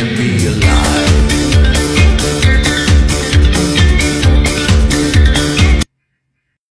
to be alive.